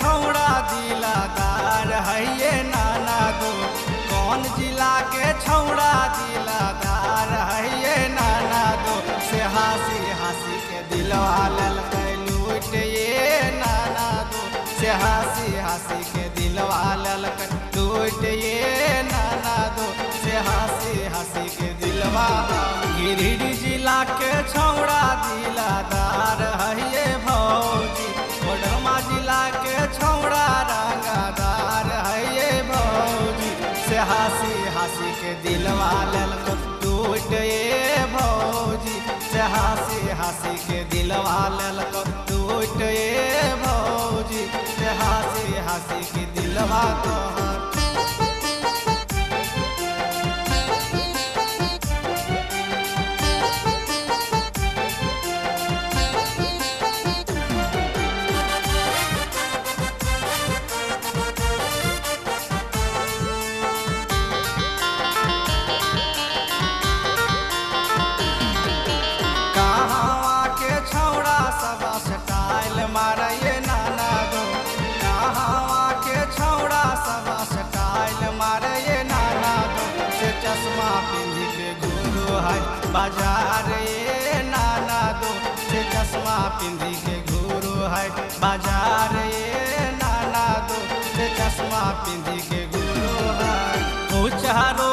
छौड़ा दिलादार है ये नाना दो कौन जिला के छौड़ा दिलादार है ये नाना दो से हँसी हँसी के दिलवा लल ये नाना दो से हँसी हँसी के दिलवा लल लूट ये नाना दो से हँसी हँसी के दिलवा गिरिडीह जिला के छौड़ा दिलादार है हँसी हँसी के दिलवा लेल टूट ये भौजी। हँसी हँसी के दिलवा लेल टूट ये भौजी। हँसी हँसी के दिलवा तोहर स्टाइल मारे नाना दो कहाँ के छौड़ा सब स्टाइल मारे नाना दो से चश्मा पिंध के गुरु है बाज़ार नाना दो से चश्मा पिंध के गुरु है बाज़ार नाना दो से चश्मा पिंध के गुरु है। उचारो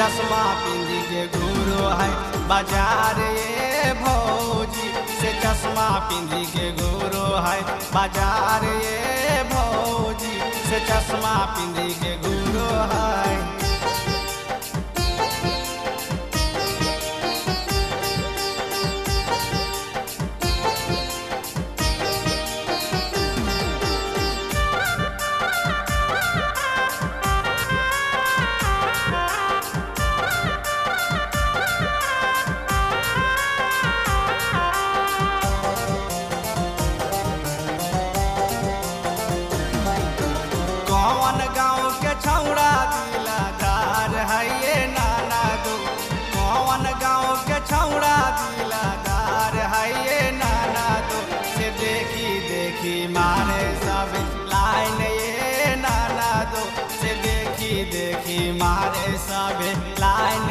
चश्मा पिंदी के गुरु है, बाज़ार ये भौजी। से चश्मा पिंदी के गुरु है, बाज़ार ये भौजी। से चश्मा पिंदी के गुरु है। कौन गाँव के छौड़ा दिलादार है ये नाना गो? कौन गाँव के छौड़ा दिलादार है ये नाना गो? से देखी देखी मारे सब लाइन ये नाना दो से देखी देखी मारे सब लाइन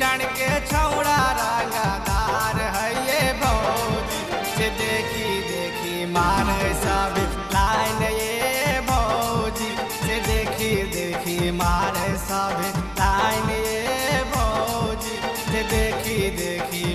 टन के छौड़ा रंगदार है ये भौजी। से देखी देखी मार सब लाइन ये भौजी। से देखी देखी मार सब लाइन ये भौजी। से देखी देखी